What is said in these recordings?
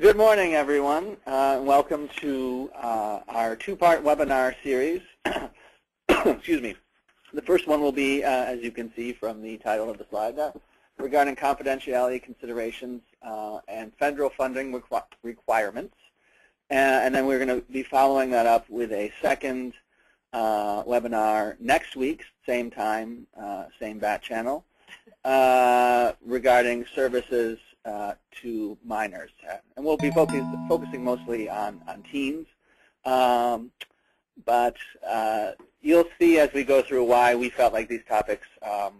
Good morning, everyone. Uh, welcome to uh, our two-part webinar series. Excuse me. The first one will be, uh, as you can see from the title of the slide, uh, regarding confidentiality considerations uh, and federal funding requ requirements. and then we're going to be following that up with a second uh, webinar next week, same time, same bat channel, regarding services uh, to minors. And we'll be focus, focusing mostly on, on teens. Um, but uh, you'll see as we go through why we felt like these topics um,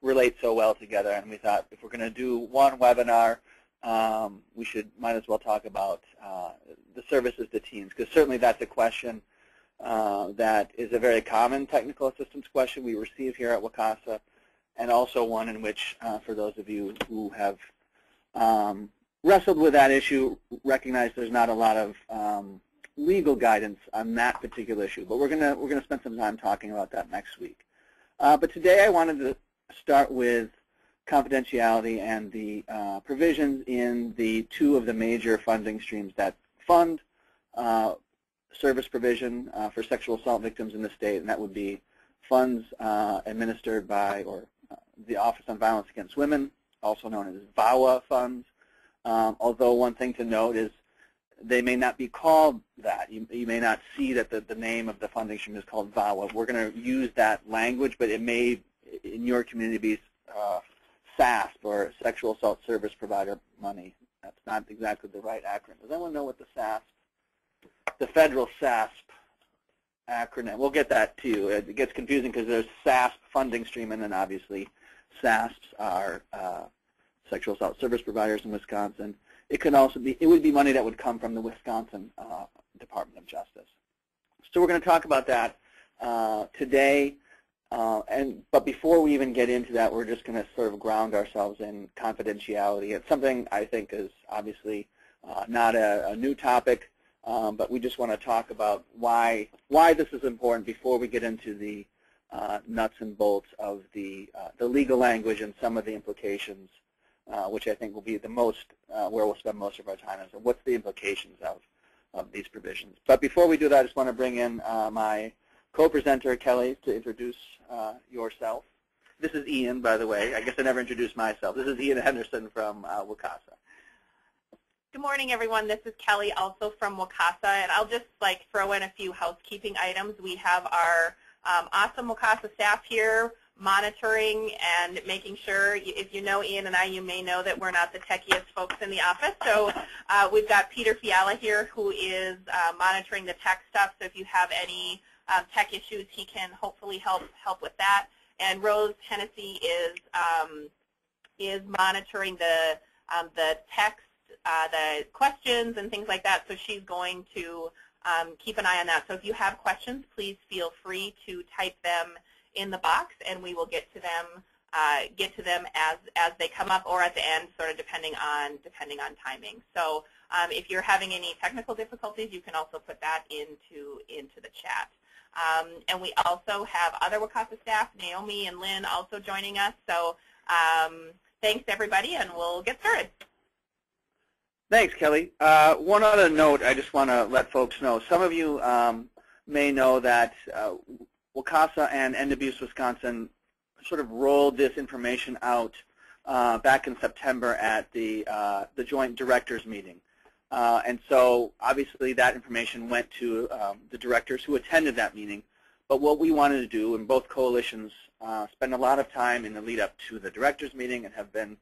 relate so well together. And we thought if we're going to do one webinar, um, we should might as well talk about uh, the services to teens, because certainly that's a question uh, that is a very common technical assistance question we receive here at WCASA, and also one in which, uh, for those of you who have um, wrestled with that issue, recognized there's not a lot of um, legal guidance on that particular issue, but we're gonna we're gonna spend some time talking about that next week. Uh, but today I wanted to start with confidentiality and the uh, provisions in the two of the major funding streams that fund uh, service provision uh, for sexual assault victims in the state, and that would be funds uh, administered by or uh, the Office on Violence Against Women, also known as VAWA funds. Um, although one thing to note is they may not be called that. You, you may not see that the, the name of the funding stream is called VAWA. We're going to use that language, but it may, in your community, be uh, SASP, or Sexual Assault Service Provider Money. That's not exactly the right acronym. Does anyone know what the SASP, the federal SASP acronym, we'll get that too. It gets confusing because there's SASP funding stream and then obviously SASPs are uh, sexual assault service providers in Wisconsin. It could also be, it would be money that would come from the Wisconsin uh, Department of Justice. So we're going to talk about that uh, today. Uh, and but before we even get into that, we're just going to sort of ground ourselves in confidentiality. It's something I think is obviously uh, not a, a, new topic, um, but we just want to talk about why why this is important before we get into the uh, nuts and bolts of the, uh, the legal language and some of the implications, uh, which I think will be the most, uh, where we'll spend most of our time is what's the implications of, of these provisions. But before we do that, I just want to bring in uh, my co-presenter, Kelly, to introduce uh, yourself. This is Ian, by the way. I guess I never introduced myself. This is Ian Henderson from WCASA. Good morning, everyone. This is Kelly, also from WCASA, and I'll just like throw in a few housekeeping items. We have our um, awesome WCASA staff here monitoring and making sure, if you know Ian and I, you may know that we're not the techiest folks in the office. So uh, we've got Peter Fiala here who is uh, monitoring the tech stuff. So if you have any um, tech issues, he can hopefully help help with that. And Rose Hennessy is um, is monitoring the um, the text, uh, the questions and things like that. So she's going to um, keep an eye on that. So if you have questions, please feel free to type them in the box, and we will get to them uh, get to them as as they come up, or at the end, sort of depending on depending on timing. So um, if you're having any technical difficulties, you can also put that into into the chat. Um, and we also have other WCASA staff, Naomi and Lynn, also joining us. So um, thanks everybody, and we'll get started. Thanks, Kelly. Uh, one other note I just want to let folks know. Some of you um, may know that uh, WCASA and End Abuse Wisconsin sort of rolled this information out uh, back in September at the, uh, the joint directors meeting. Uh, and so obviously that information went to um, the directors who attended that meeting. But what we wanted to do, and both coalitions uh, spend a lot of time in the lead up to the directors meeting and have been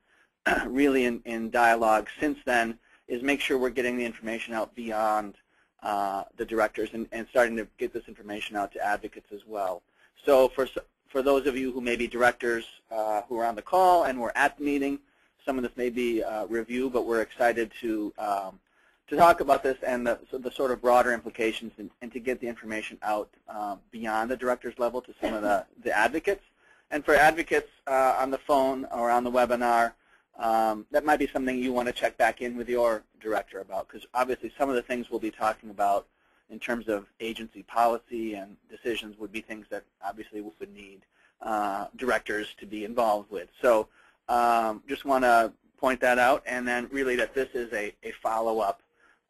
really in, in dialogue since then, is make sure we're getting the information out beyond uh, the directors and, and, starting to get this information out to advocates as well. So for, for those of you who may be directors uh, who are on the call and were at the meeting, some of this may be uh, review, but we're excited to um, to talk about this and the, so the sort of broader implications and, and to get the information out um, beyond the director's level to some of the, the advocates. And for advocates uh, on the phone or on the webinar, um, that might be something you want to check back in with your director about because obviously some of the things we'll be talking about in terms of agency policy and decisions would be things that obviously we would need uh, directors to be involved with. So um, just want to point that out, and then really that this is a, a follow-up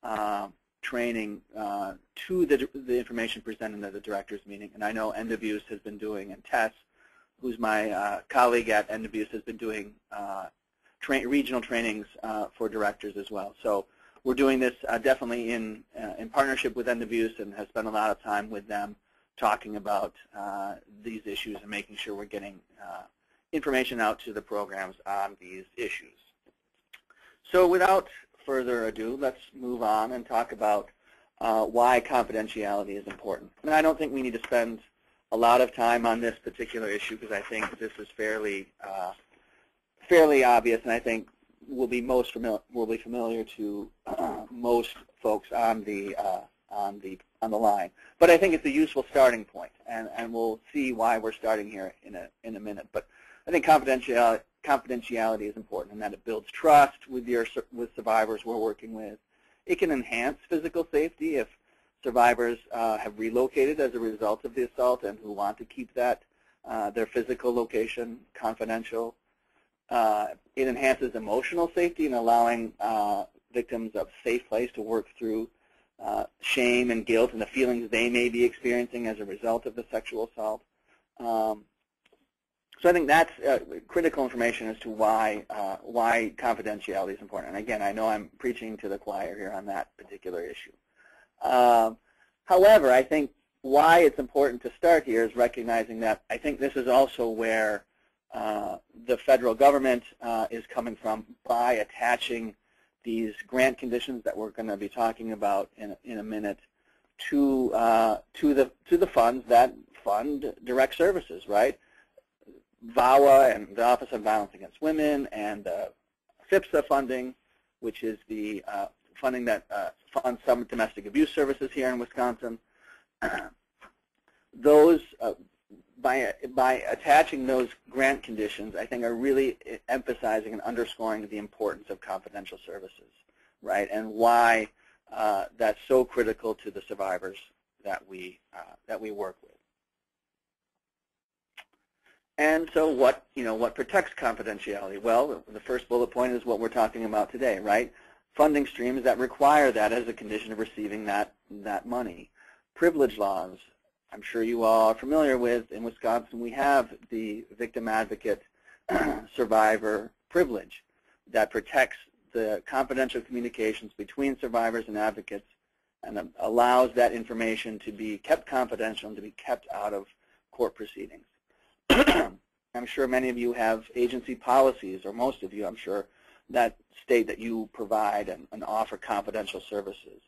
uh, training uh, to the, the information presented at the director's meeting. And I know NWS has been doing, and Tess, who's my uh, colleague at NWS, has been doing uh, tra regional trainings uh, for directors as well. So we're doing this uh, definitely in, in partnership with NWS and have spent a lot of time with them talking about these issues and making sure we're getting information out to the programs on these issues. So without further ado, let's move on and talk about uh, why confidentiality is important. And I don't think we need to spend a lot of time on this particular issue because I think this is fairly uh, fairly obvious, and I think will be most familiar will be familiar to uh, most folks on the uh, on the on the line. But I think it's a useful starting point, and and we'll see why we're starting here in a in a minute. But I think confidentiality confidentiality is important and that it builds trust with your with survivors we're working with. It can enhance physical safety if survivors uh, have relocated as a result of the assault and who want to keep that uh, their physical location confidential. Uh, it enhances emotional safety in allowing uh, victims a safe place to work through uh, shame and guilt and the feelings they may be experiencing as a result of the sexual assault. Um, so I think that's uh, critical information as to why uh, why confidentiality is important. And again, I know I'm preaching to the choir here on that particular issue. Uh, however, I think why it's important to start here is recognizing that I think this is also where uh, the federal government uh, is coming from by attaching these grant conditions that we're going to be talking about in, in a minute to uh, to the to the funds that fund direct services, right? VAWA and the Office of Violence Against Women and uh, FVPSA funding, which is the uh, funding that uh, funds some domestic abuse services here in Wisconsin. those, uh, by, by attaching those grant conditions, I think are really emphasizing and underscoring the importance of confidential services, right, and why uh, that's so critical to the survivors that we, uh, that we work with. And so what, you know, what protects confidentiality? Well, the first bullet point is what we're talking about today, right? Funding streams that require that as a condition of receiving that, that money. Privilege laws, I'm sure you all are familiar with. In Wisconsin, we have the victim advocate survivor privilege that protects the confidential communications between survivors and advocates and allows that information to be kept confidential and to be kept out of court proceedings. I'm sure many of you have agency policies, or most of you, I'm sure, that state that you provide and, and offer confidential services.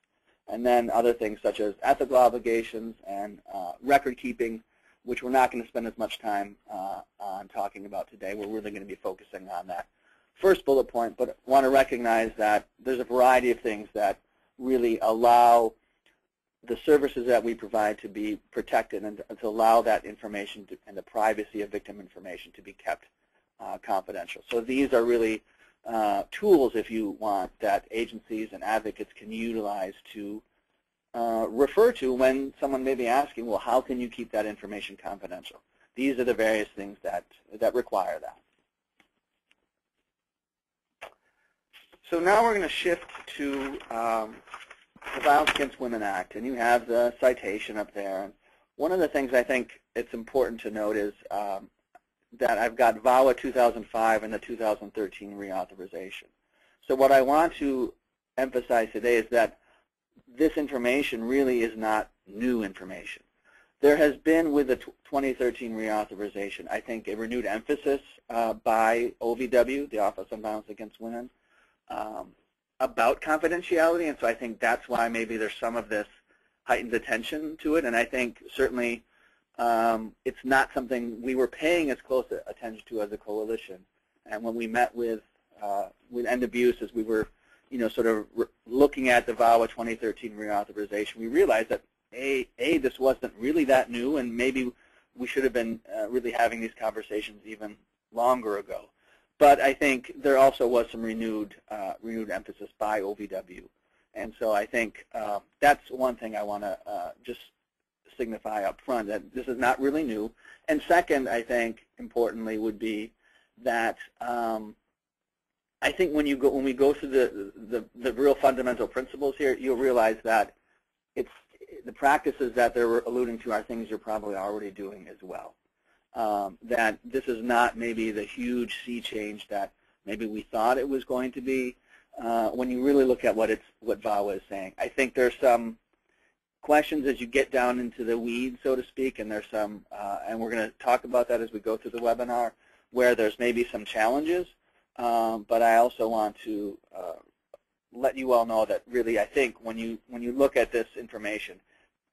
And then other things such as ethical obligations and uh, record keeping, which we're not going to spend as much time uh, on talking about today. We're really going to be focusing on that first bullet point, but want to recognize that there's a variety of things that really allow the services that we provide to be protected and to allow that information to, and the privacy of victim information to be kept uh, confidential. So these are really uh, tools, if you want, that agencies and advocates can utilize to uh, refer to when someone may be asking, well, how can you keep that information confidential? These are the various things that, that require that. So now we're going to shift to um, the Violence Against Women Act, and you have the citation up there. And one of the things I think it's important to note is um, that I've got VAWA 2005 and the 2013 reauthorization. So what I want to emphasize today is that this information really is not new information. There has been, with the 2013 reauthorization, I think a renewed emphasis uh, by OVW, the Office on Violence Against Women, um, about confidentiality, and so I think that's why maybe there's some of this heightened attention to it, and I think certainly um, it's not something we were paying as close attention to as a coalition. And when we met with uh, with End Abuse, as we were, you know, sort of looking at the VAWA 2013 reauthorization, we realized that a a this wasn't really that new, and maybe we should have been uh, really having these conversations even longer ago. But I think there also was some renewed uh, renewed emphasis by OVW. And so I think uh, that's one thing I want to uh, just signify up front, that this is not really new. And second, I think, importantly, would be that um, I think when you go when we go through the, the the real fundamental principles here, you'll realize that it's the practices that they're alluding to are things you're probably already doing as well. Um, that this is not maybe the huge sea change that maybe we thought it was going to be. Uh, when you really look at what it's what VAWA is saying, I think there's some questions as you get down into the weeds, so to speak, and there's some, uh, and we're going to talk about that as we go through the webinar, where there's maybe some challenges. Um, but I also want to uh, let you all know that really I think when you when you look at this information,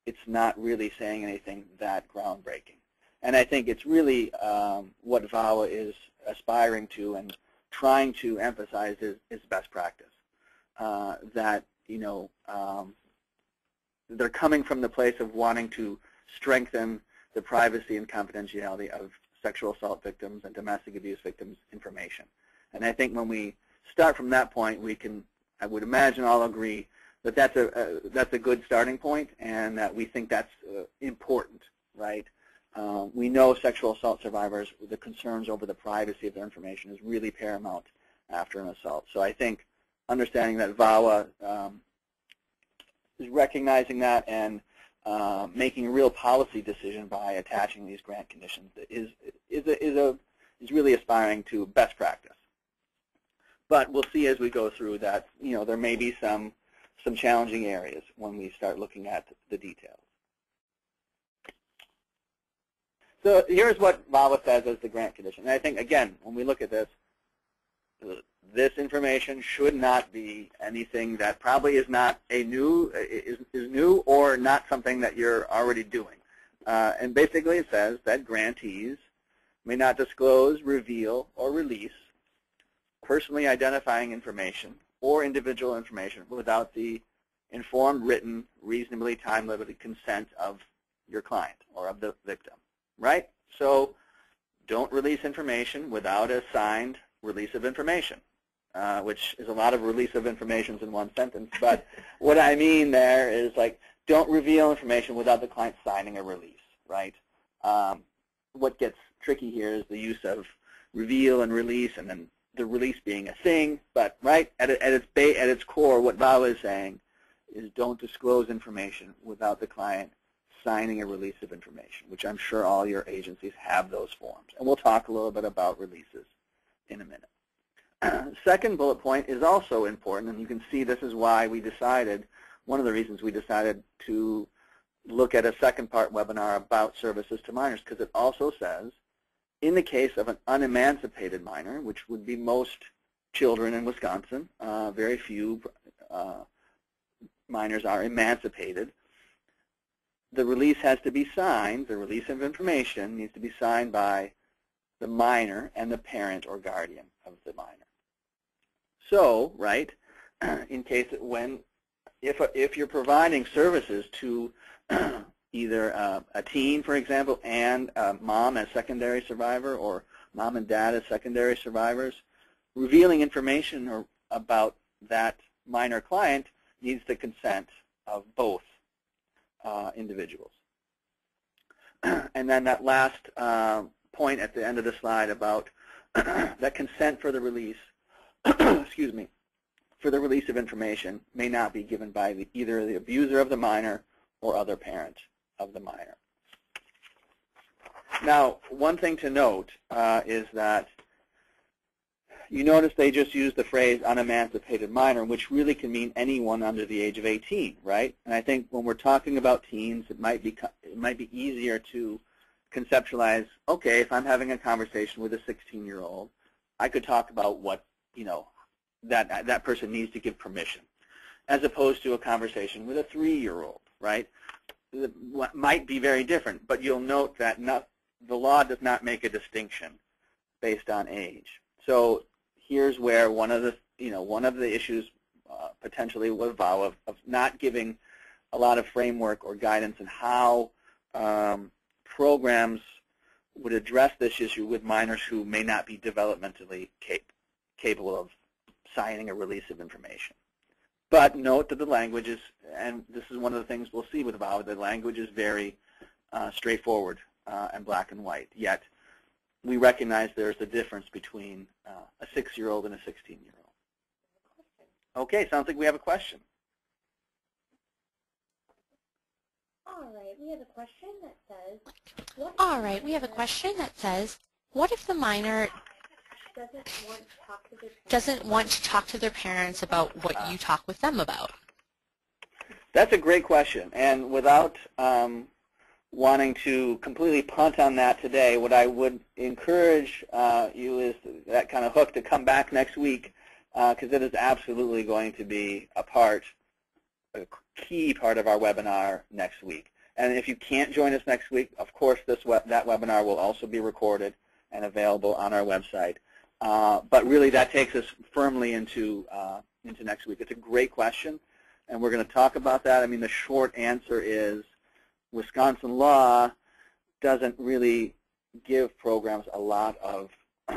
it's not really saying anything that groundbreaking. And I think it's really um, what VAWA is aspiring to and trying to emphasize is, is best practice. Uh, that, you know, um, they're coming from the place of wanting to strengthen the privacy and confidentiality of sexual assault victims and domestic abuse victims' information. And I think when we start from that point, we can, I would imagine, all agree that that's a, a that's a good starting point, and that we think that's uh, important, right? Uh, we know sexual assault survivors, the concerns over the privacy of their information is really paramount after an assault. So I think understanding that VAWA um, is recognizing that and uh, making a real policy decision by attaching these grant conditions is is a, is a is really aspiring to best practice. But we'll see as we go through that, you know, there may be some, some challenging areas when we start looking at the details. So here's what VAWA says as the grant condition. And I think, again, when we look at this, this information should not be anything that probably is not a new is, is new or not something that you're already doing. Uh, and basically it says that grantees may not disclose, reveal, or release personally identifying information or individual information without the informed, written, reasonably time-limited consent of your client or of the victim, right? So don't release information without a signed release of information, uh, which is a lot of release of information in one sentence. But what I mean there is like don't reveal information without the client signing a release, right? Um, what gets tricky here is the use of reveal and release and then the release being a thing, but right at, at its at its core, what VAWA is saying is don't disclose information without the client signing a release of information, which I'm sure all your agencies have those forms. And we'll talk a little bit about releases in a minute. Second bullet point is also important, and you can see this is why we decided, one of the reasons we decided to look at a second part webinar about services to minors, because it also says in the case of an unemancipated minor, which would be most children in Wisconsin, uh, very few uh, minors are emancipated, the release has to be signed, the release of information needs to be signed by the minor and the parent or guardian of the minor. So, right, in case when, if, if you're providing services to either uh, a teen, for example, and uh, mom as secondary survivor or mom and dad as secondary survivors, revealing information or, about that minor client needs the consent of both uh, individuals. and then that last uh, point at the end of the slide about that consent for the release, excuse me, for the release of information may not be given by the, either the abuser of the minor or other parent of the minor. Now, one thing to note uh, is that you notice they just used the phrase unemancipated minor, which really can mean anyone under the age of 18, right? And I think when we're talking about teens, it might be it might be easier to conceptualize. Okay, if I'm having a conversation with a 16-year-old, I could talk about what you know that that person needs to give permission, as opposed to a conversation with a three-year-old, right? might be very different, but you'll note that not, the law does not make a distinction based on age. So here's where one of the you know one of the issues uh, potentially with VAWA of, of, not giving a lot of framework or guidance on how um, programs would address this issue with minors who may not be developmentally cap capable of signing a release of information. But note that the language is, and this is one of the things we'll see with VAWA, the language is very uh, straightforward uh, and black and white. Yet we recognize there's a difference between uh, a six-year-old and a 16-year-old. Okay, sounds like we have a question. All right, we have a question that says, what if All right, we have a question that says, what if the minor doesn't want to talk to their parents? doesn't want to talk to their parents about what you talk with them about? That's a great question. And without um, wanting to completely punt on that today, what I would encourage uh, you is that kind of hook to come back next week because it is absolutely going to be a part, a key part of our webinar next week. And if you can't join us next week, of course, this web, that webinar will also be recorded and available on our website. Uh, but really, that takes us firmly into uh, into next week. It's a great question, and we're going to talk about that. I mean, the short answer is Wisconsin law doesn't really give programs a lot of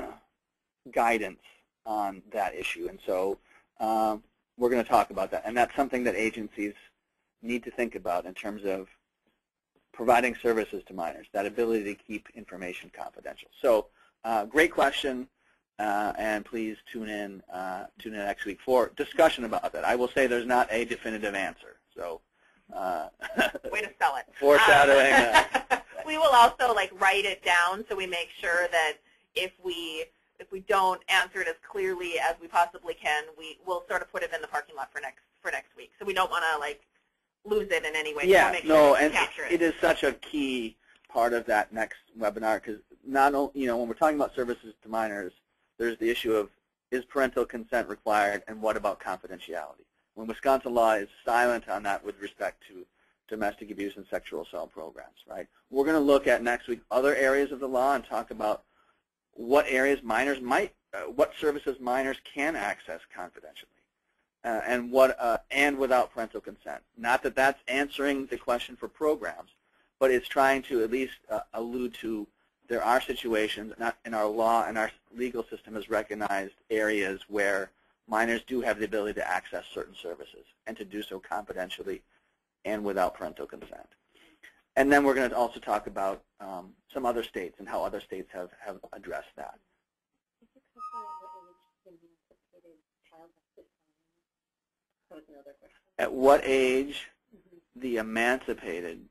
guidance on that issue, and so um, we're going to talk about that. And that's something that agencies need to think about in terms of providing services to minors, that ability to keep information confidential. So uh, great question, uh, and please tune in, uh, tune in next week for discussion about that. I will say there's not a definitive answer. So uh, Way to sell it. foreshadowing. Um, we will also like write it down so we make sure that if we if we don't answer it as clearly as we possibly can, we will sort of put it in the parking lot for next for next week. So we don't want to like lose it in any way. Yeah, sure no, and capture it is such a key part of that next webinar because not only, you know, when we're talking about services to minors, there's the issue of is parental consent required and what about confidentiality? When Wisconsin law is silent on that with respect to domestic abuse and sexual assault programs, right? We're going to look at next week other areas of the law and talk about what areas minors might, uh, what services minors can access confidentially. Uh, and what uh, and without parental consent. Not that that's answering the question for programs, but it's trying to at least uh, allude to there are situations not in our law and our legal system has recognized areas where minors do have the ability to access certain services and to do so confidentially and without parental consent. And then we're going to also talk about um, some other states and how other states have, have addressed that. Sign? Another question. At what age Mhm. the emancipated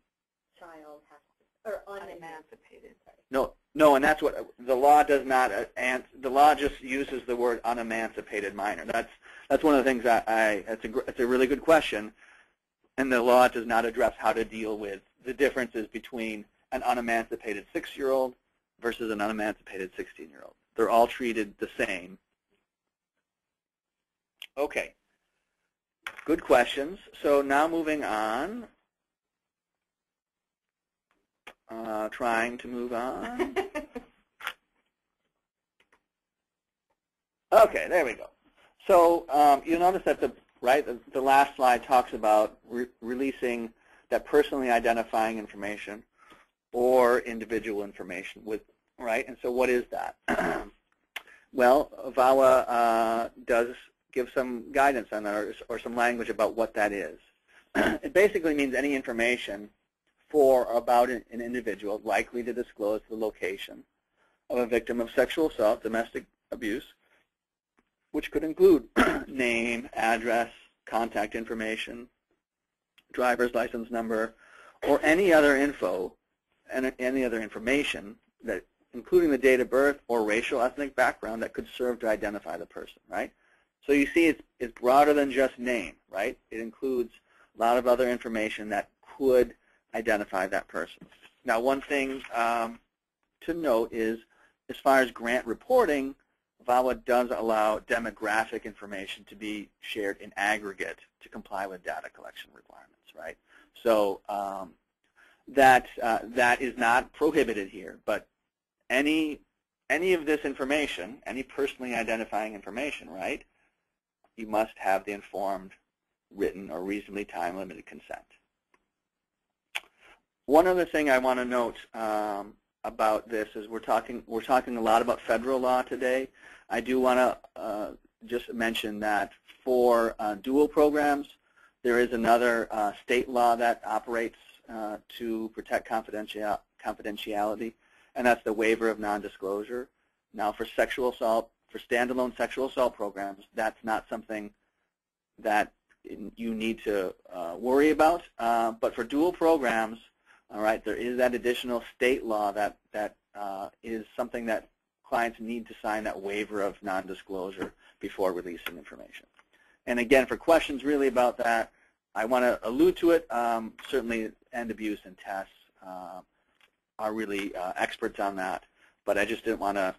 Child has to, or unemancipated. Emancipated. Sorry. No, no, and that's what the law does not. Uh, and the law just uses the word unemancipated minor. That's that's one of the things I. I it's a it's a really good question, and the law does not address how to deal with the differences between an unemancipated six-year-old versus an unemancipated 16-year-old. They're all treated the same. Okay. Good questions. So now moving on. Uh, trying to move on. Okay, there we go. So um, you'll notice that the right the, the last slide talks about re releasing that personally identifying information or individual information with right. And so what is that? well, VAWA uh, does give some guidance on that or, or some language about what that is. it basically means any information for or about an, an individual likely to disclose the location of a victim of sexual assault, domestic abuse, which could include name, address, contact information, driver's license number, or any other info and any other information that including the date of birth or racial ethnic background that could serve to identify the person, right? So you see it's, it's broader than just name, right? It includes a lot of other information that could identify that person. Now one thing um, to note is as far as grant reporting, VAWA does allow demographic information to be shared in aggregate to comply with data collection requirements, right? So um, that uh, that is not prohibited here, but any any of this information, any personally identifying information, right? You must have the informed, written, or reasonably time-limited consent. One other thing I want to note um, about this is we're talking we're talking a lot about federal law today. I do want to uh, just mention that for uh, dual programs, there is another uh, state law that operates uh, to protect confidential confidentiality, and that's the waiver of nondisclosure. Now, for sexual assault, for standalone sexual assault programs, that's not something that you need to uh, worry about. Uh, but for dual programs, all right, there is that additional state law that that uh, is something that clients need to sign that waiver of non-disclosure before releasing information. And again, for questions really about that, I want to allude to it. Um, certainly, end abuse and Tess uh, are really uh, experts on that. But I just didn't want to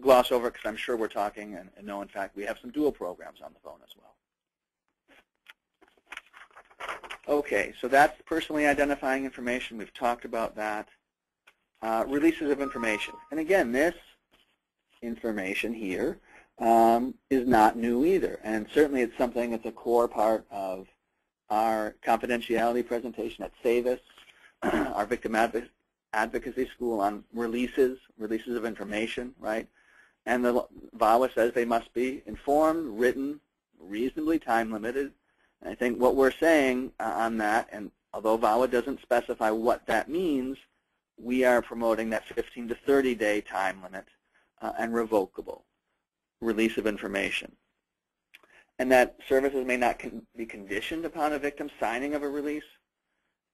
gloss over because I'm sure we're talking and, and know, in fact, we have some dual programs on the phone as well. Okay, so that's personally identifying information. We've talked about that. Uh, releases of information. And again, this information here um, is not new either. And certainly it's something that's a core part of our confidentiality presentation at SAVIS, our victim advocacy school on releases, releases of information, right? And the VAWA says they must be informed, written, reasonably time limited, and I think what we're saying uh, on that, and although VAWA doesn't specify what that means, we are promoting that 15 to 30 day time limit uh, and revocable release of information. And that services may not con be conditioned upon a victim signing of a release.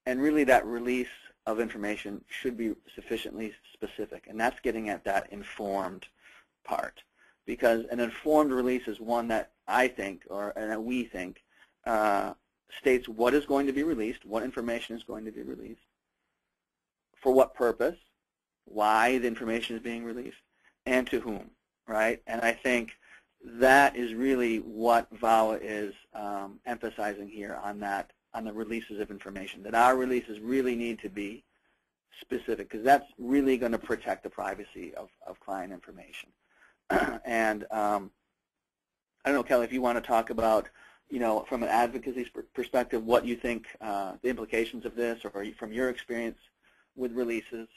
And really that release of information should be sufficiently specific. And that's getting at that informed part. Because an informed release is one that I think, or and that we think, uh, states what is going to be released, what information is going to be released, for what purpose, why the information is being released, and to whom, right? And I think that is really what VAWA is um, emphasizing here on that, on the releases of information, that our releases really need to be specific, because that's really going to protect the privacy of, of client information. and um, I don't know, Kelly, if you want to talk about you know, from an advocacy perspective, what you think uh, the implications of this, or from your experience with releases?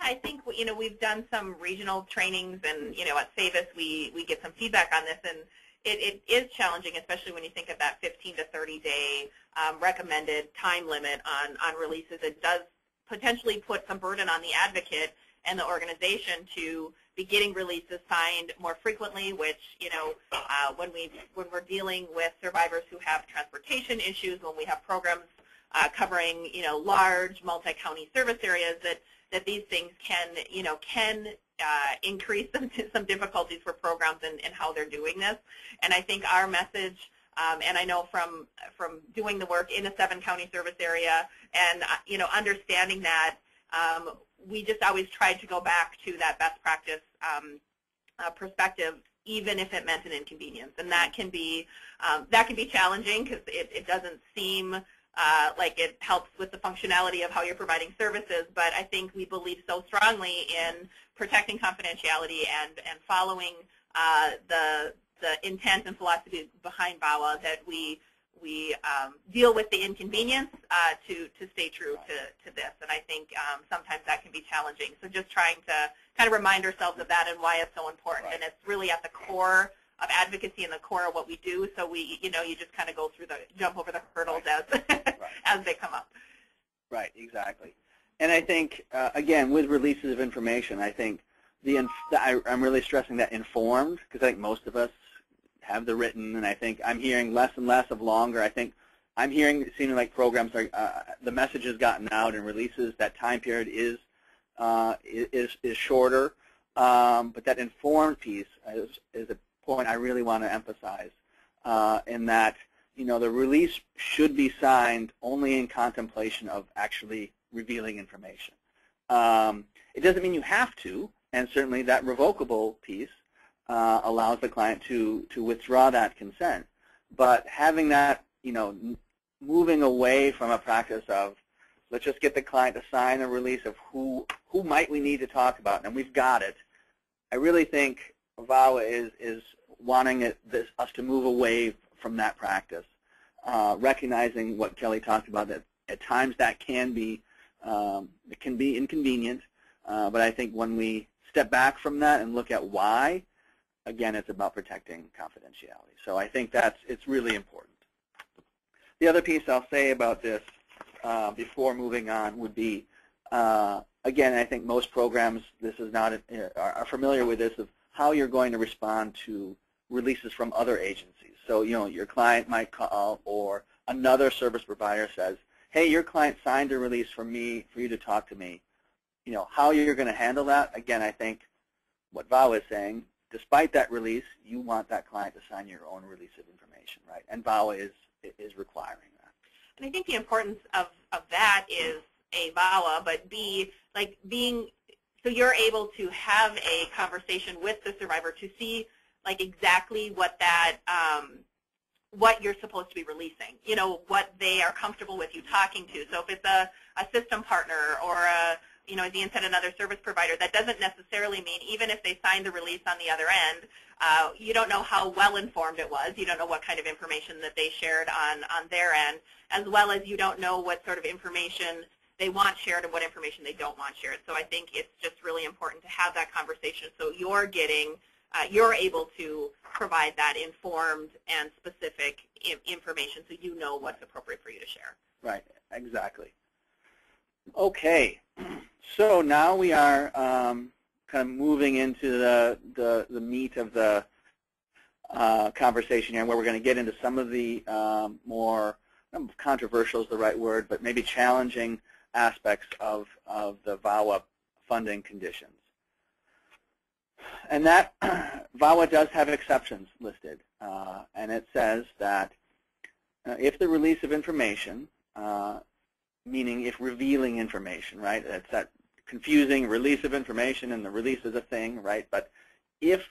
I think you know we've done some regional trainings, and you know at SAVIS we we get some feedback on this, and it, it is challenging, especially when you think of that 15 to 30 day um, recommended time limit on on releases. It does potentially put some burden on the advocate and the organization to be getting releases signed more frequently, which, you know, uh, when, we, when we're dealing with survivors who have transportation issues, when we have programs uh, covering, you know, large multi-county service areas, that, that these things can, you know, can uh, increase some, some difficulties for programs and, and how they're doing this. And I think our message um, and I know from from doing the work in a seven county service area and uh, you know understanding that um, we just always tried to go back to that best practice um, uh, perspective, even if it meant an inconvenience. And that can be um, that can be challenging because it, it doesn't seem uh, like it helps with the functionality of how you're providing services. But I think we believe so strongly in protecting confidentiality and and following uh, the the intent and philosophy behind VAWA that we we um, deal with the inconvenience uh, to, to stay true to, to this. And I think um, sometimes that can be challenging. So just trying to kind of remind ourselves of that and why it's so important. Right. And it's really at the core of advocacy and the core of what we do. So we, you know, you just kind of go through the, jump over the hurdles right. as, right. as they come up. Right, exactly. And I think, uh, again, with releases of information, I think the, I, I'm really stressing that informed, because I think most of us have the written, and I think I'm hearing less and less of longer. I think I'm hearing, it seeming like programs are, uh, the message has gotten out and releases, that time period is, uh, is, is shorter. Um, but that informed piece is, is a point I really want to emphasize uh, in that, you know, the release should be signed only in contemplation of actually revealing information. Um, it doesn't mean you have to, and certainly that revocable piece uh, allows the client to, to withdraw that consent. But having that, you know, moving away from a practice of let's just get the client to sign a release of who, who might we need to talk about, and we've got it. I really think VAWA is, is wanting it, this, us to move away from that practice, uh, recognizing what Kelly talked about, that at times that can be, um, it can be inconvenient, uh, but I think when we step back from that and look at why, again, it's about protecting confidentiality. So I think that's it's really important. The other piece I'll say about this uh, before moving on would be, uh, again, I think most programs, this is not are familiar with this of how you're going to respond to releases from other agencies. So, you know, your client might call or another service provider says, hey, your client signed a release for me, for you to talk to me. You know, how you're going to handle that, again, I think what VAWA is saying, despite that release, you want that client to sign your own release of information, right? And VAWA is, is requiring that. And I think the importance of, of that is A, VAWA, but B, like being, so you're able to have a conversation with the survivor to see like exactly what that, um, what you're supposed to be releasing, you know, what they are comfortable with you talking to. So if it's a, a system partner or a, you know, as Ian said, another service provider, that doesn't necessarily mean even if they signed the release on the other end, uh, you don't know how well informed it was. You don't know what kind of information that they shared on, on their end, as well as you don't know what sort of information they want shared and what information they don't want shared. So I think it's just really important to have that conversation so you're getting, uh, you're able to provide that informed and specific information so you know what's appropriate for you to share. Right, exactly. Okay, so now we are um, kind of moving into the, the, the meat of the uh, conversation here, where we're going to get into some of the um, more controversial is the right word, but maybe challenging aspects of, of the VAWA funding conditions. And that VAWA does have exceptions listed, uh, and it says that uh, if the release of information, uh, meaning if revealing information, right, it's that confusing release of information and the release is a thing, right, but if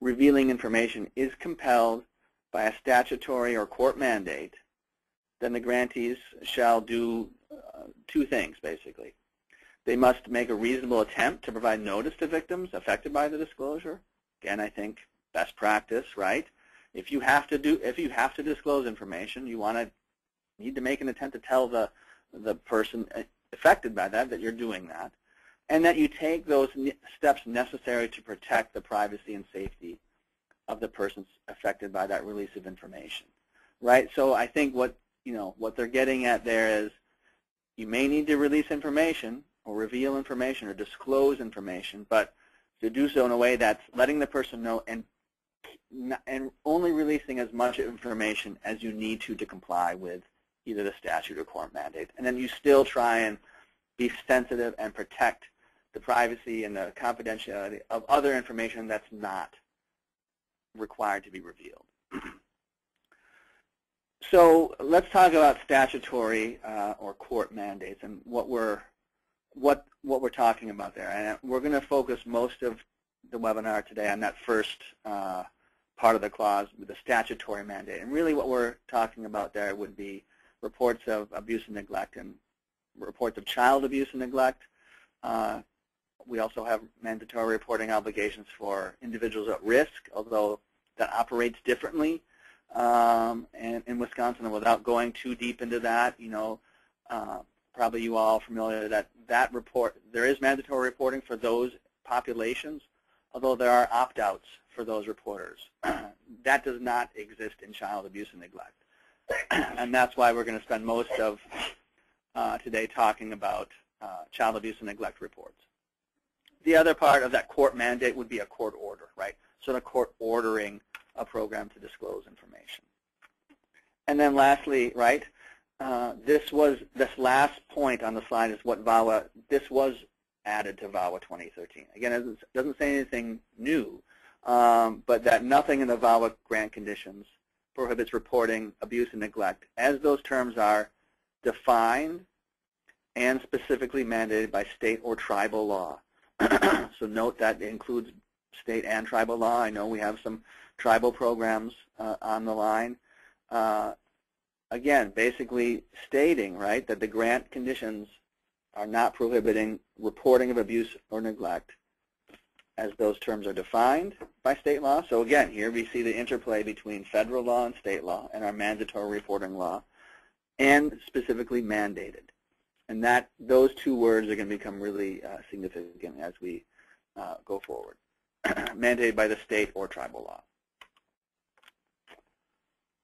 revealing information is compelled by a statutory or court mandate, then the grantees shall do uh, two things, basically. They must make a reasonable attempt to provide notice to victims affected by the disclosure. Again, I think best practice, right? If you have to do, if you have to disclose information, you want to need to make an attempt to tell the the person uh, affected by that that you're doing that, and that you take those steps necessary to protect the privacy and safety of the persons affected by that release of information, right? So I think what you know what they're getting at there is you may need to release information or reveal information or disclose information, but to do so in a way that's letting the person know and and only releasing as much information as you need to to comply with either the statute or court mandate. And then you still try and be sensitive and protect the privacy and the confidentiality of other information that's not required to be revealed. so let's talk about statutory uh, or court mandates and what we're what what we're talking about there. And we're going to focus most of the webinar today on that first uh, part of the clause with the statutory mandate. And really what we're talking about there would be reports of abuse and neglect and reports of child abuse and neglect. Uh, we also have mandatory reporting obligations for individuals at risk, although that operates differently um, in, in Wisconsin. And without going too deep into that, you know, uh, probably you all familiar that that report, there is mandatory reporting for those populations, although there are opt-outs for those reporters. that does not exist in child abuse and neglect. and that's why we're going to spend most of uh, today talking about uh, child abuse and neglect reports. The other part of that court mandate would be a court order, right? So the court ordering a program to disclose information. And then lastly, right, uh, this was, this last point on the slide is what VAWA, this was added to VAWA 2013. Again, it doesn't say anything new, um, but that nothing in the VAWA grant conditions prohibits reporting abuse and neglect, as those terms are defined and specifically mandated by state or tribal law. so note that includes state and tribal law. I know we have some tribal programs uh, on the line. Uh, again, basically stating, right, that the grant conditions are not prohibiting reporting of abuse or neglect as those terms are defined by state law. So again, here we see the interplay between federal law and state law and our mandatory reporting law and specifically mandated. And that those two words are going to become really uh, significant as we uh, go forward. mandated by the state or tribal law.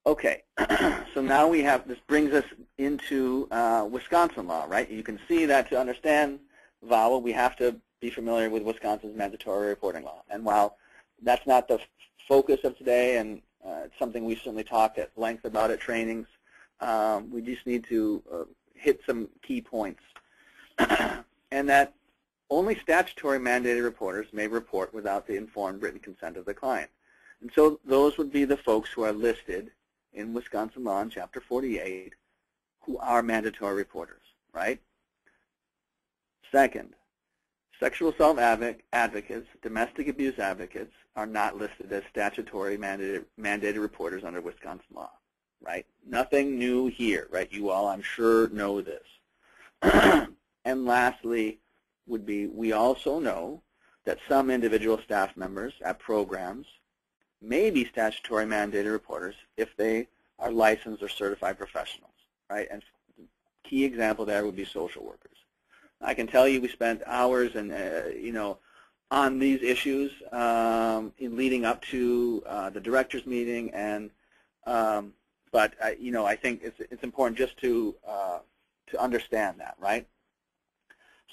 Okay, so now we have, this brings us into uh, Wisconsin law, right? You can see that to understand VAWA, we have to be familiar with Wisconsin's mandatory reporting law. And while that's not the focus of today, and Uh, it's something we certainly talked at length about at trainings. Um, we just need to uh, hit some key points. and that only statutory mandated reporters may report without the informed written consent of the client. And so those would be the folks who are listed in Wisconsin law in Chapter 48 who are mandatory reporters, right? Second, sexual assault advocates, domestic abuse advocates are not listed as statutory mandated, mandated reporters under Wisconsin law, right? Nothing new here, right? You all, I'm sure, know this. and lastly would be we also know that some individual staff members at programs may be statutory mandated reporters if they are licensed or certified professionals, right? And key example there would be social workers. I can tell you we spent hours and, uh, you know, on these issues um, in leading up to uh, the directors meeting and um, but I, you know I think it's it's important just to uh, to understand that right?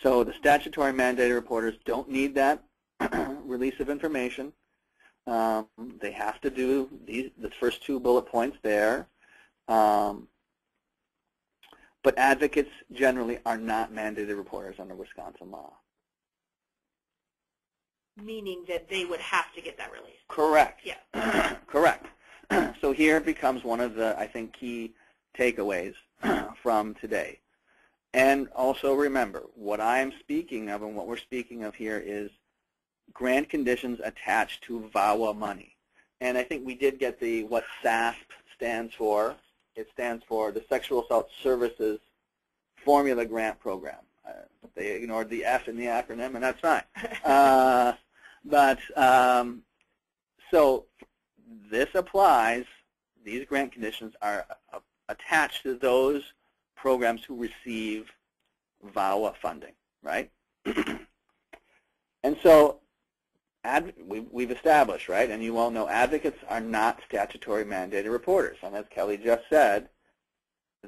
So the statutory mandated reporters don't need that release of information. Um, they have to do these the first two bullet points there. Um, but advocates generally are not mandated reporters under Wisconsin law meaning that they would have to get that release. Correct. Yeah. Correct. so here becomes one of the, I think, key takeaways from today. And also remember, what I'm speaking of and what we're speaking of here is grant conditions attached to VAWA money. And I think we did get the what SASP stands for. It stands for the Sexual Assault Services Formula Grant Program. Uh, they ignored the F in the acronym, and that's fine. Uh, but um, so this applies, these grant conditions are uh, attached to those programs who receive VAWA funding, right? and so we, we've established, right, and you all know advocates are not statutory mandated reporters. And as Kelly just said,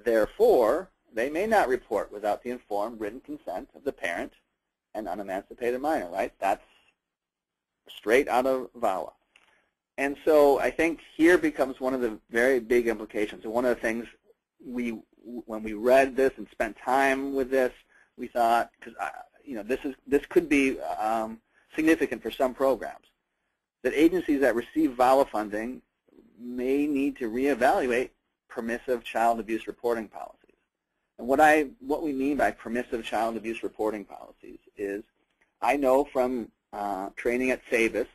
therefore, they may not report without the informed written consent of the parent and unemancipated minor, right? That's straight out of VAWA. And so I think here becomes one of the very big implications. And one of the things we, when we read this and spent time with this, we thought, because you know, this is this could be um, significant for some programs, that agencies that receive VAWA funding may need to reevaluate permissive child abuse reporting policies. And what I what we mean by permissive child abuse reporting policies is, I know from uh, training at SABIS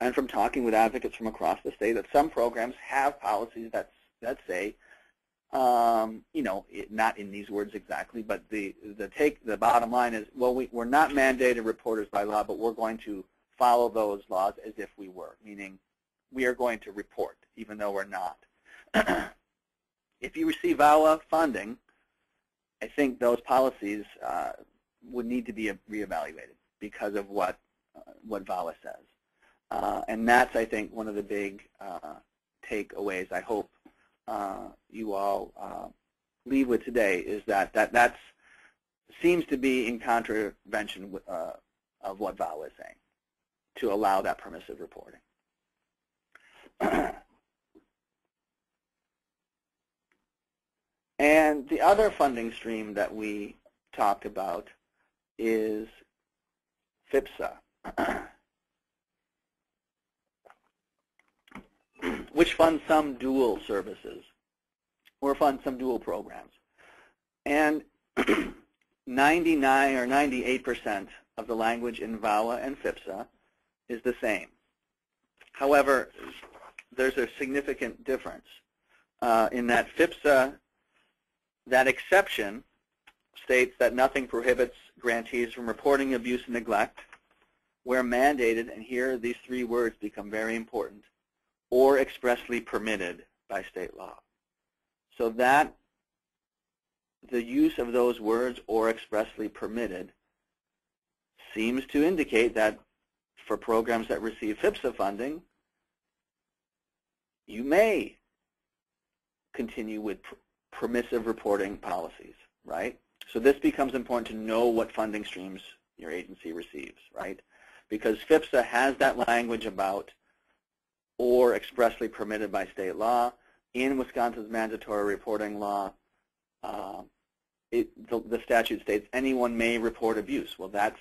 and from talking with advocates from across the state that some programs have policies that, that say, um, you know, it, not in these words exactly, but the, the, take, the bottom line is, well, we, we're not mandated reporters by law, but we're going to follow those laws as if we were, meaning we are going to report, even though we're not. if you receive VAWA funding, I think those policies uh, would need to be reevaluated because of what uh, what VAWA says. Uh, and that's, I think, one of the big uh, takeaways I hope Uh, you all uh, leave with today is that that that's seems to be in contravention with, uh, of what VAWA is saying to allow that permissive reporting. and the other funding stream that we talked about is FVPSA. which funds some dual services or funds some dual programs. And 99 or 98% of the language in VAWA and FVPSA is the same. However, there's a significant difference uh, in that FVPSA, that exception states that nothing prohibits grantees from reporting abuse and neglect where mandated, and here these three words become very important, or expressly permitted by state law. So that, the use of those words, or expressly permitted, seems to indicate that for programs that receive FVPSA funding, you may continue with permissive reporting policies, right? So this becomes important to know what funding streams your agency receives, right? Because FVPSA has that language about or expressly permitted by state law. In Wisconsin's mandatory reporting law, uh, it, the, the statute states anyone may report abuse. Well, that's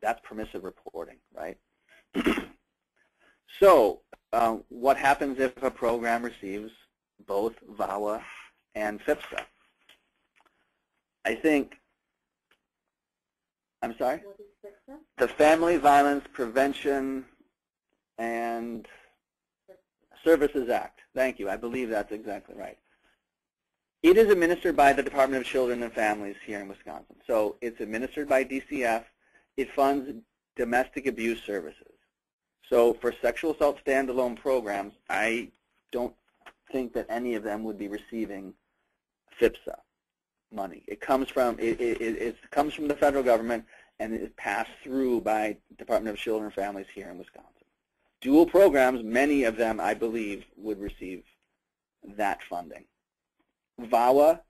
that's permissive reporting, right? so um, what happens if a program receives both VAWA and FVPSA? I think, I'm sorry? What is FVPSA? The Family Violence Prevention and Services Act. Thank you. I believe that's exactly right. It is administered by the Department of Children and Families here in Wisconsin. So it's administered by DCF. It funds domestic abuse services. So for sexual assault standalone programs, I don't think that any of them would be receiving FVPSA money. It comes from it, it, it comes from the federal government and is passed through by Department of Children and Families here in Wisconsin. Dual programs, many of them, I believe, would receive that funding. VAWA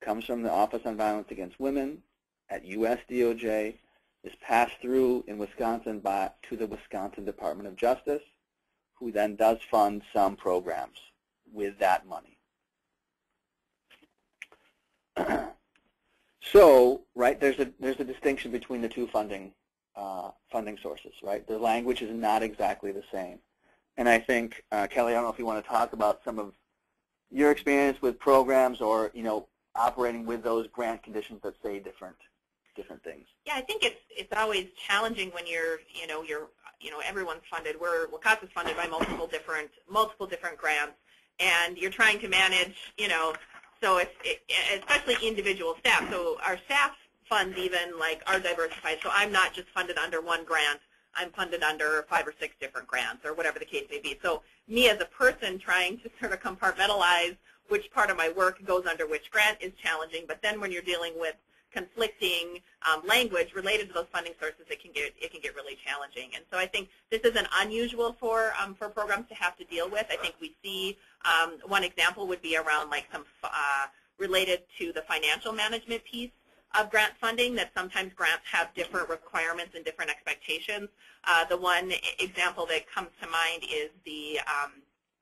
comes from the Office on Violence Against Women at US DOJ, is passed through in Wisconsin by, to the Wisconsin Department of Justice, who then does fund some programs with that money. so, right, there's a, there's a distinction between the two funding, uh, funding sources, right? The language is not exactly the same. And I think, uh, Kelly, I don't know if you want to talk about some of your experience with programs or, you know, operating with those grant conditions that say different different things. Yeah, I think it's it's always challenging when you're you know you're you know everyone's funded. We're WCASA's funded by multiple different multiple different grants, and you're trying to manage you know so if it, especially individual staff. So our staff funds even like are diversified. So I'm not just funded under one grant. I'm funded under five or six different grants or whatever the case may be. So me as a person trying to sort of compartmentalize which part of my work goes under which grant is challenging. But then when you're dealing with conflicting um, language related to those funding sources, it can get it can get really challenging. And so I think this isn't unusual for um, for programs to have to deal with. I think we see um, one example would be around like some uh, related to the financial management piece of grant funding that sometimes grants have different requirements and different expectations. Uh, the one example that comes to mind is the um,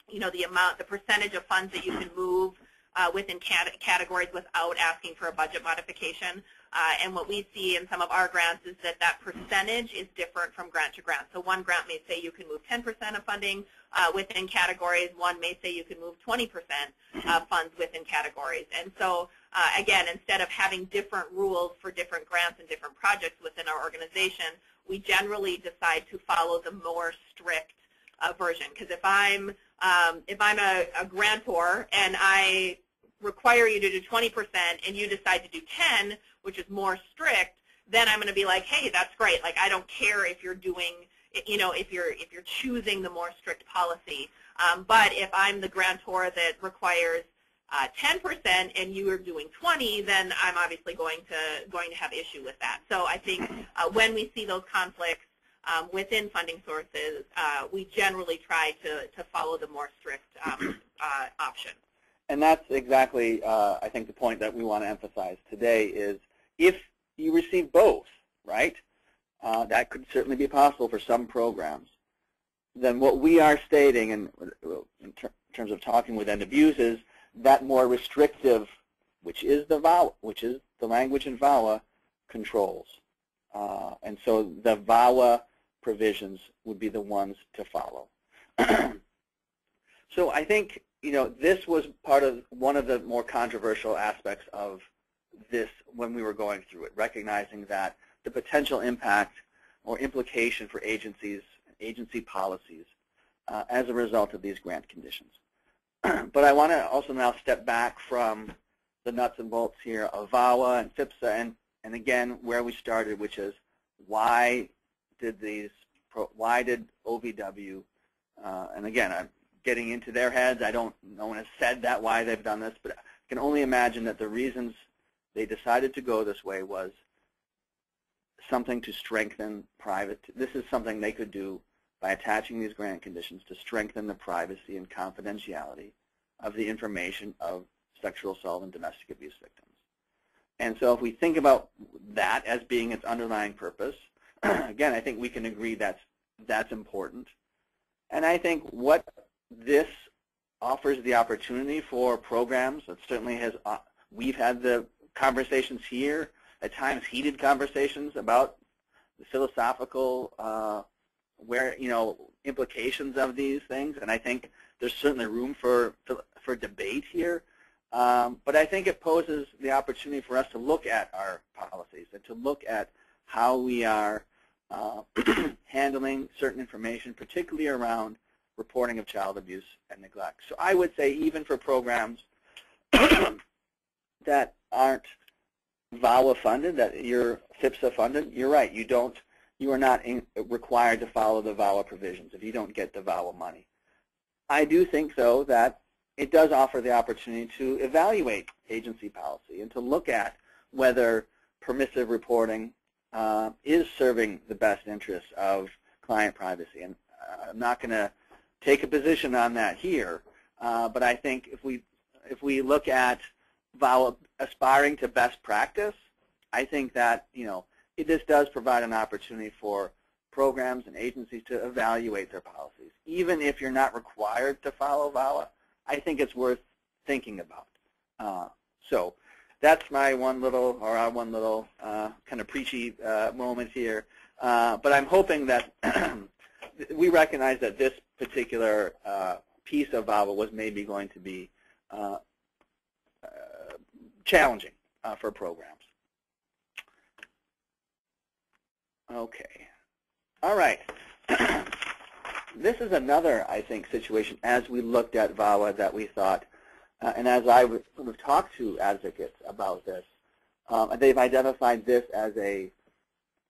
you know the amount, the percentage of funds that you can move uh, within cat categories without asking for a budget modification. Uh, and what we see in some of our grants is that that percentage is different from grant to grant. So one grant may say you can move 10% of funding uh, within categories. One may say you can move 20% of funds within categories. And so, uh, again, instead of having different rules for different grants and different projects within our organization, we generally decide to follow the more strict uh, version. Because if I'm um, if I'm a, a grantor and I require you to do 20% and you decide to do 10, which is more strict, then I'm going to be like, hey, that's great. Like I don't care if you're doing, you know, if you're if you're choosing the more strict policy. Um, but if I'm the grantor that requires 10% uh, and you are doing 20, then I'm obviously going to going to have issue with that. So I think uh, when we see those conflicts, um, within funding sources, uh, we generally try to, to follow the more strict um, uh, option. And that's exactly, uh, I think, the point that we want to emphasize today is if you receive both, right, uh, that could certainly be possible for some programs, then what we are stating in, in ter terms of talking with End Abuse is that more restrictive, which is the VAWA, which is the language in VAWA, controls. Uh, and so the VAWA provisions would be the ones to follow. so I think you know this was part of one of the more controversial aspects of this when we were going through it, recognizing that the potential impact or implication for agencies, agency policies, uh, as a result of these grant conditions. but I want to also now step back from the nuts and bolts here of VAWA and FVPSA and, and again where we started, which is why did these, why did OVW, uh, and again, I'm getting into their heads. I don't, no one has said that why they've done this, but I can only imagine that the reasons they decided to go this way was something to strengthen private. This is something they could do by attaching these grant conditions to strengthen the privacy and confidentiality of the information of sexual assault and domestic abuse victims. And so if we think about that as being its underlying purpose, again, I think we can agree that's, that's important. And I think what this offers the opportunity for programs, it certainly has, uh, we've had the conversations here, at times heated conversations about the philosophical, uh, where, you know, implications of these things. And I think there's certainly room for, for debate here. Um, but I think it poses the opportunity for us to look at our policies and to look at how we are uh, handling certain information, particularly around reporting of child abuse and neglect. So I would say even for programs that aren't VAWA funded, that you're FVPSA funded, you're right. You don't, you are not in, required to follow the VAWA provisions if you don't get the VAWA money. I do think, though, that it does offer the opportunity to evaluate agency policy and to look at whether permissive reporting uh, is serving the best interests of client privacy. And uh, I'm not going to take a position on that here, uh, but I think if we if we look at aspiring to best practice, I think that you know this does provide an opportunity for programs and agencies to evaluate their policies. Even if you're not required to follow VAWA, I think it's worth thinking about. Uh, so that's my one little, or our one little uh, kind of preachy uh, moment here. Uh, but I'm hoping that we recognize that this particular uh, piece of VAWA was maybe going to be uh, challenging for programs. Okay. All right. this is another, I think, situation as we looked at VAWA that we thought, uh, and as I sort of talked to advocates about this, um, they've identified this as a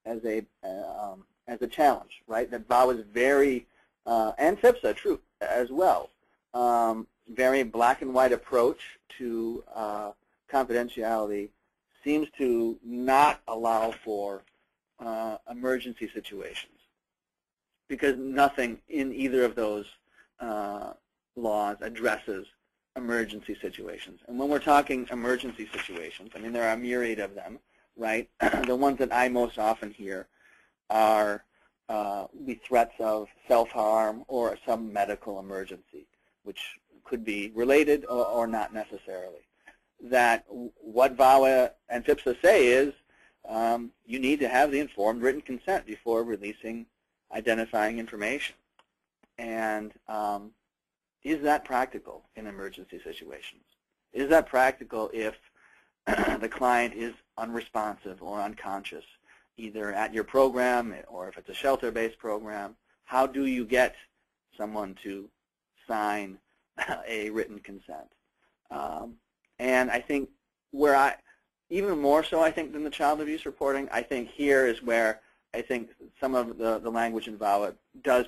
as a um, as a challenge, right? That VAWA is very, uh, and FVPSA, true as well, um, very black and white approach to uh, confidentiality seems to not allow for uh, emergency situations because nothing in either of those uh, laws addresses emergency situations. And when we're talking emergency situations, I mean, there are a myriad of them, right? the ones that I most often hear are uh, the threats of self-harm or some medical emergency, which could be related or, or not necessarily. That what VAWA and FVPSA say is um, you need to have the informed written consent before releasing identifying information. And um, is that practical in emergency situations? Is that practical if the client is unresponsive or unconscious, either at your program or if it's a shelter-based program? How do you get someone to sign a written consent? Um, and I think where I, even more so I think than the child abuse reporting, I think here is where I think some of the, the language in VAWA does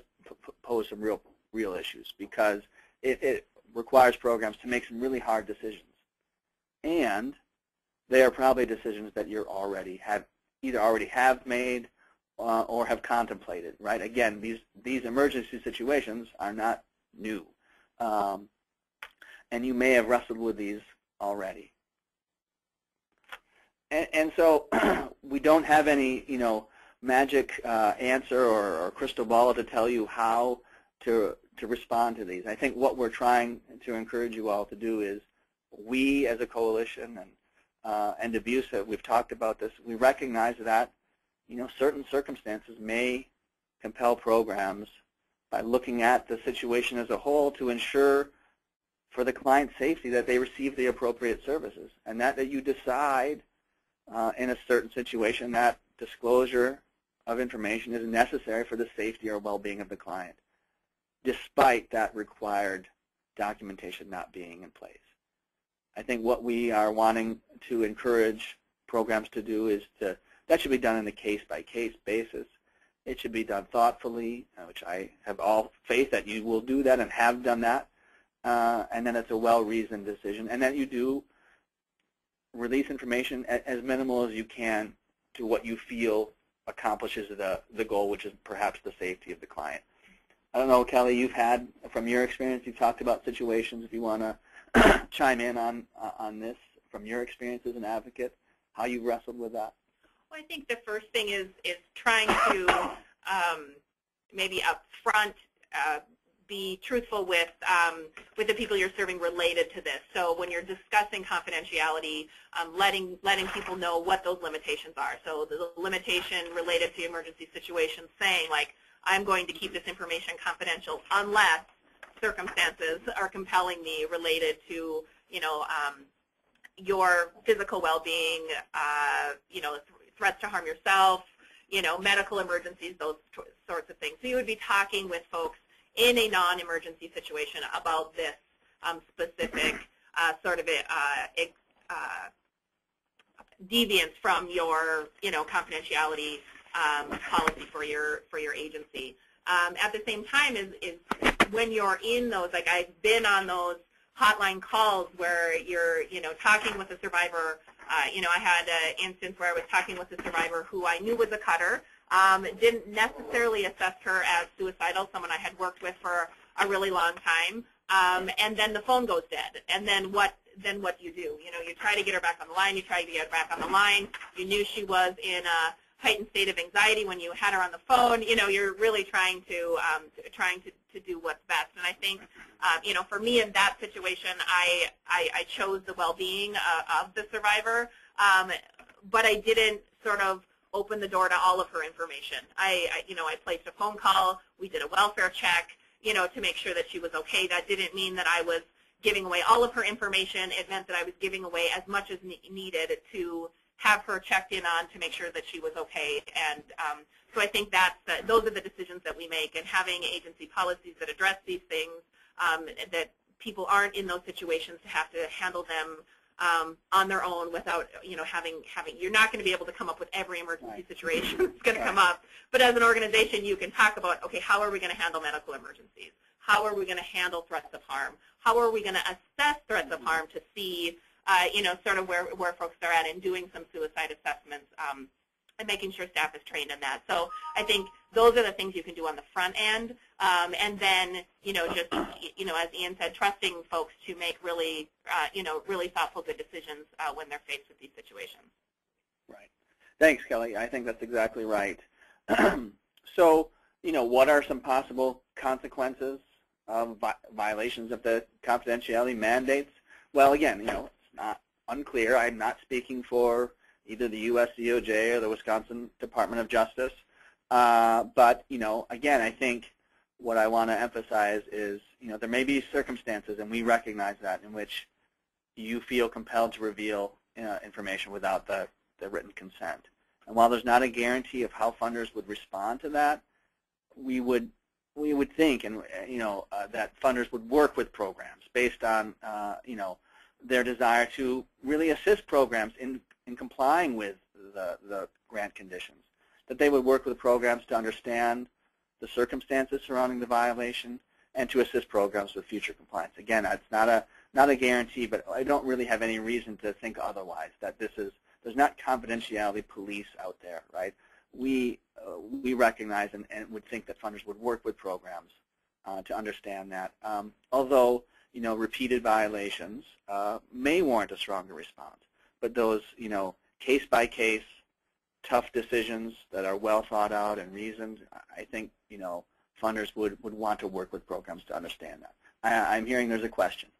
pose some real real issues because it, it requires programs to make some really hard decisions. And they are probably decisions that you already have either already have made uh, or have contemplated, right? Again, these, these emergency situations are not new. Um, and you may have wrestled with these already. And, and so we don't have any, you know, magic uh, answer or, or, crystal ball to tell you how to to respond to these. I think what we're trying to encourage you all to do is we as a coalition and uh, and Abusa, we've talked about this, we recognize that you know certain circumstances may compel programs by looking at the situation as a whole to ensure for the client's safety that they receive the appropriate services and that, that you decide uh, in a certain situation that disclosure of information is necessary for the safety or well-being of the client, despite that required documentation not being in place. I think what we are wanting to encourage programs to do is to, that should be done on a case-by-case -case basis. It should be done thoughtfully, uh, which I have all faith that you will do that and have done that. Uh, and then it's a well-reasoned decision. And that you do release information as minimal as you can to what you feel accomplishes the, the goal, which is perhaps the safety of the client. I don't know, Kelly, you've had, from your experience, you've talked about situations, if you want to chime in on, uh, on this from your experience as an advocate, how you wrestled with that. Well, I think the first thing is, is trying to um, maybe up front uh, be truthful with um, with the people you're serving related to this. So when you're discussing confidentiality, um, letting letting people know what those limitations are. So the limitation related to emergency situations, saying like, I'm going to keep this information confidential unless circumstances are compelling me related to you know um, your physical well-being, uh, you know, th threats to harm yourself, you know, medical emergencies, those sorts of things. So you would be talking with folks in a non-emergency situation about this um, specific uh, sort of a, uh, uh, deviance from your, you know, confidentiality um, policy for your for your agency. Um, at the same time, is is when you're in those, like I've been on those hotline calls where you're, you know, talking with a survivor. Uh, you know, I had an instance where I was talking with a survivor who I knew was a cutter, um, didn't necessarily assess her as suicidal, someone I had worked with for a really long time, um, and then the phone goes dead. And then what? Then what do you do? You know, you try to get her back on the line. You try to get her back on the line. You knew she was in a heightened state of anxiety when you had her on the phone. You know, you're really trying to um, trying to, to do what's best. And I think, um, you know, for me in that situation, I I, I chose the well-being uh, of the survivor, um, but I didn't sort of open the door to all of her information. I, I, you know, I placed a phone call. We did a welfare check, you know, to make sure that she was okay. That didn't mean that I was giving away all of her information. It meant that I was giving away as much as ne needed to have her checked in on to make sure that she was okay. And um, so I think that's the, those are the decisions that we make. And having agency policies that address these things, um, that people aren't in those situations to have to handle them um, on their own without, you know, having, having, you're not going to be able to come up with every emergency Right. situation that's going to Right. come up. But as an organization, you can talk about, okay, how are we going to handle medical emergencies? How are we going to handle threats of harm? How are we going to assess threats of harm to see, uh, you know, sort of where, where folks are at and doing some suicide assessments um, and making sure staff is trained in that. So I think those are the things you can do on the front end. Um, and then, you know, just, you know, as Ian said, trusting folks to make really, uh, you know, really thoughtful, good decisions uh, when they're faced with these situations. Right. Thanks, Kelly. I think that's exactly right. so, you know, what are some possible consequences of vi violations of the confidentiality mandates? Well, again, you know, it's not unclear. I'm not speaking for either the U.S. DOJ or the Wisconsin Department of Justice. Uh, but, you know, again, I think what I want to emphasize is, you know, there may be circumstances, and we recognize that, in which you feel compelled to reveal uh, information without the, the written consent. And while there's not a guarantee of how funders would respond to that, we would we would think, and uh, you know, uh, that funders would work with programs based on, uh, you know, their desire to really assist programs in in complying with the the grant conditions. That they would work with programs to understand the circumstances surrounding the violation and to assist programs with future compliance. Again, it's not a not a guarantee, but I don't really have any reason to think otherwise. That this is there's not confidentiality police out there, right? We uh, we recognize and, and would think that funders would work with programs uh, to understand that. Um, although you know repeated violations uh, may warrant a stronger response, but those you know case by case tough decisions that are well thought out and reasoned, I think you know funders would would want to work with programs to understand that. I, I'm hearing there's a question.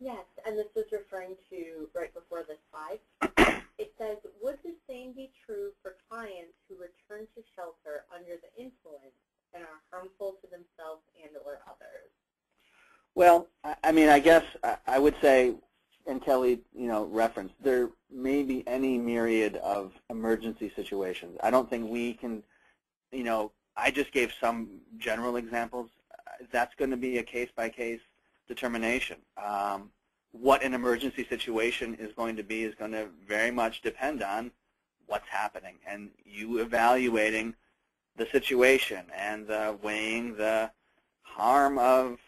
Yes, and this is referring to right before the slide. It says, would the same be true for clients who return to shelter under the influence and are harmful to themselves and or others? Well, I, I mean, I guess I would say, and Kelly, you know, referenced, there may be any myriad of emergency situations. I don't think we can, you know, I just gave some general examples. That's going to be a case-by-case determination. Um, what an emergency situation is going to be is going to very much depend on what's happening and you evaluating the situation and uh, weighing the harm of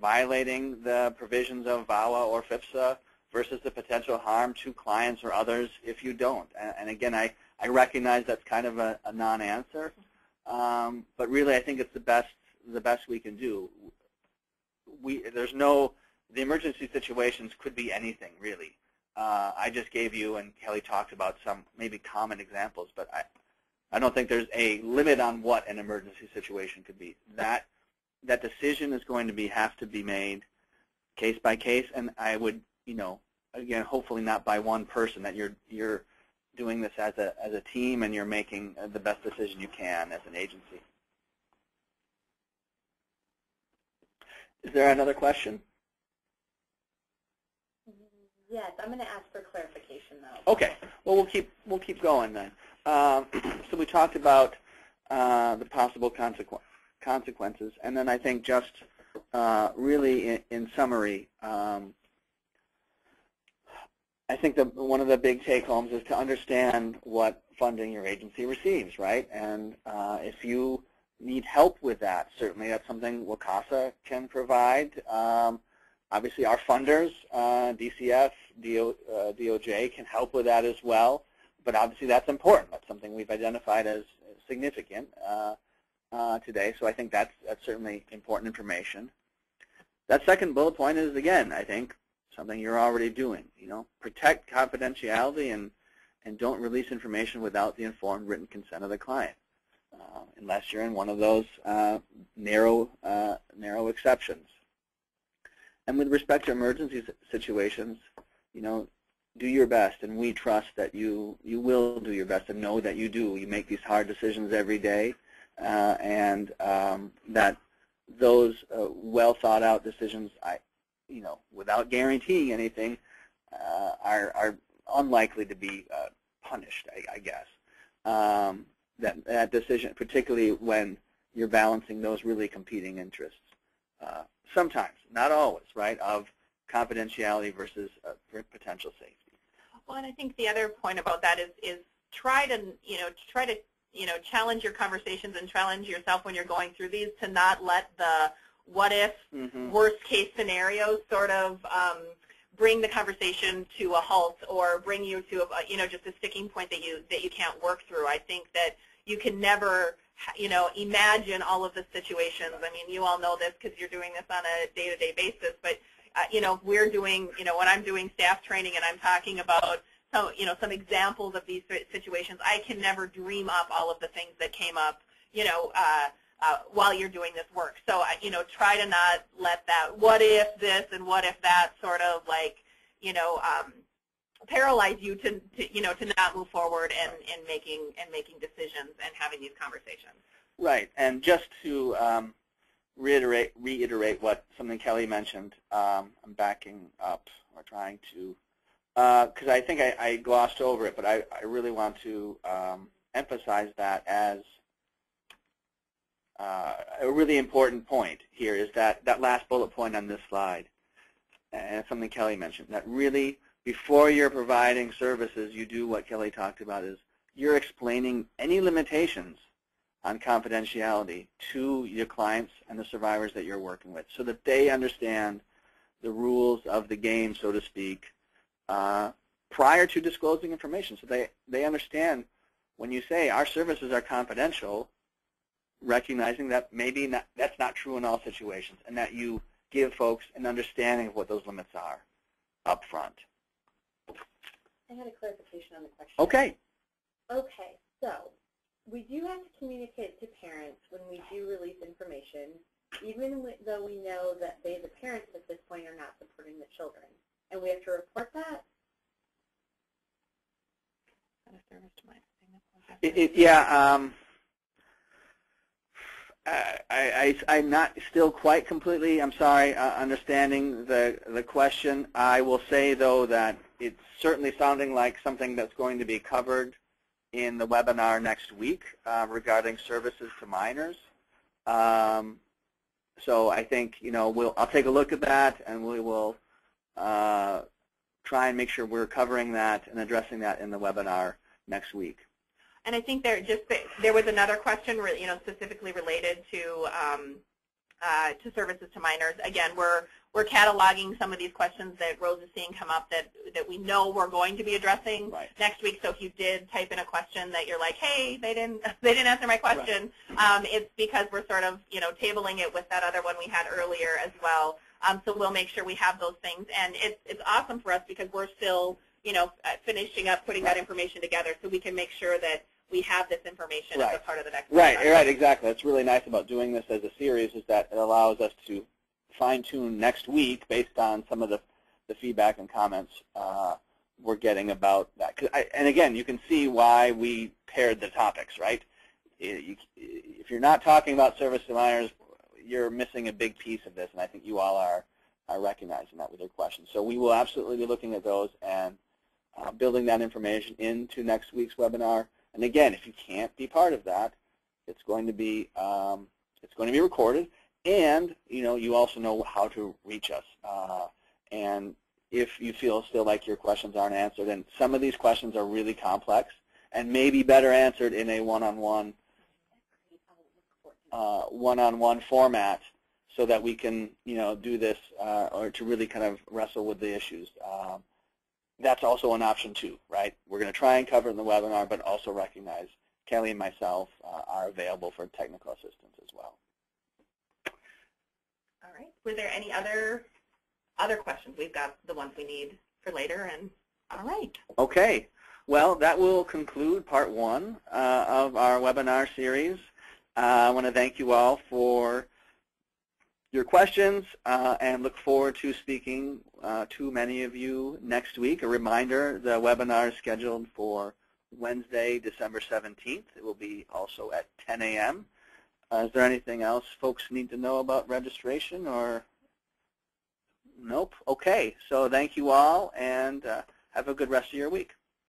violating the provisions of VAWA or FVPSA versus the potential harm to clients or others if you don't. And, and again, I, I recognize that's kind of a, a non-answer, um, but really I think it's the best the best we can do. We there's no the emergency situations could be anything really. Uh, I just gave you and Kelly talked about some maybe common examples, but I I don't think there's a limit on what an emergency situation could be. That that decision is going to be have to be made case by case, and I would, you know, again, hopefully not by one person. That you're you're doing this as a as a team, and you're making the best decision you can as an agency. Is there another question? Yes, I'm going to ask for clarification though. Okay. Well, we'll keep we'll keep going then. Um, so we talked about uh, the possible consequ consequences, and then I think just uh, really in, in summary, um, I think that one of the big take-homes is to understand what funding your agency receives, right? And uh, if you need help with that, certainly that's something WCASA can provide. Um, obviously, our funders, uh, DCF, DO, uh, DOJ, can help with that as well. But obviously, that's important. That's something we've identified as significant uh, uh, today. So I think that's that's certainly important information. That second bullet point is again, I think, something you're already doing. You know, protect confidentiality and and don't release information without the informed written consent of the client, uh, unless you're in one of those uh, narrow uh, narrow exceptions. And with respect to emergency situations, you know, do your best, and we trust that you you will do your best and know that you do. You make these hard decisions every day, and um, that those uh, well thought out decisions, I, you know, without guaranteeing anything, uh, are are unlikely to be uh, punished. I, I guess um, that that decision, particularly when you're balancing those really competing interests. Uh, sometimes, not always, right? Of confidentiality versus uh, potential safety. Well, and I think the other point about that is is try to you know try to you know challenge your conversations and challenge yourself when you're going through these to not let the what if Mm -hmm. worst case scenarios sort of um, bring the conversation to a halt or bring you to a, you know just a sticking point that you that you can't work through. I think that you can never you know imagine all of the situations. I mean, you all know this because you're doing this on a day-to-day basis, but uh, you know, we're doing, you know, when I'm doing staff training and I'm talking about some, you know, some examples of these situations, I can never dream up all of the things that came up, you know, uh, uh, while you're doing this work. So, you know, try to not let that what if this and what if that sort of like, you know, um, paralyze you to, to, you know, to not move forward and, and making and making decisions and having these conversations. Right, and just to um, reiterate reiterate what something Kelly mentioned. Um, I'm backing up or trying to, because uh, I think I, I, glossed over it, but I, I really want to um, emphasize that as uh, a really important point here is that that last bullet point on this slide, and something Kelly mentioned, that really before you're providing services, you do what Kelly talked about is you're explaining any limitations on confidentiality to your clients and the survivors that you're working with so that they understand the rules of the game, so to speak, uh, prior to disclosing information. So they, they understand when you say our services are confidential, recognizing that maybe not, that's not true in all situations and that you give folks an understanding of what those limits are up front. I had a clarification on the question. Okay. Okay, so we do have to communicate to parents when we do release information, even though we know that they, the parents at this point, are not supporting the children. And we have to report that? It, it, yeah, um, I, I, I'm not still quite completely, I'm sorry, uh, understanding the, the question. I will say, though, that it's certainly sounding like something that's going to be covered in the webinar next week uh, regarding services to minors. Um, so I think you know we'll I'll take a look at that and we will uh, try and make sure we're covering that and addressing that in the webinar next week. And I think there just there was another question, you know, specifically related to um, uh, to services to minors. Again, we're we're cataloging some of these questions that Rose is seeing come up that that we know we're going to be addressing right. next week. So if you did type in a question that you're like, hey, they didn't they didn't answer my question, right. um, it's because we're sort of you know tabling it with that other one we had earlier as well. Um, so we'll make sure we have those things, and it's it's awesome for us because we're still you know uh, finishing up putting that information together, so we can make sure that we have this information right. as a part of the next Right, right, exactly. That's really nice about doing this as a series is that it allows us to fine tune next week based on some of the, the feedback and comments uh, we're getting about that. 'Cause I, and again, you can see why we paired the topics, right? If you're not talking about service designers, you're missing a big piece of this, and I think you all are, are recognizing that with your questions. So we will absolutely be looking at those and uh, building that information into next week's webinar. And again, if you can't be part of that, it's going to be um, it's going to be recorded, and you know you also know how to reach us. Uh, and if you feel still like your questions aren't answered, and some of these questions are really complex and maybe better answered in a one-on-one uh, one-on-one format, so that we can you know do this uh, or to really kind of wrestle with the issues. Um, that's also an option too, right? We're going to try and cover in the webinar, but also recognize Kelly and myself uh, are available for technical assistance as well. All right. Were there any other other questions? We've got the ones we need for later. And all right. Okay. Well, that will conclude part one uh, of our webinar series. Uh, I want to thank you all for your questions uh, and look forward to speaking uh, to many of you next week. A reminder, the webinar is scheduled for Wednesday, December 17th. It will be also at 10 a.m. Uh, is there anything else folks need to know about registration or? Nope. Okay. So thank you all and uh, have a good rest of your week.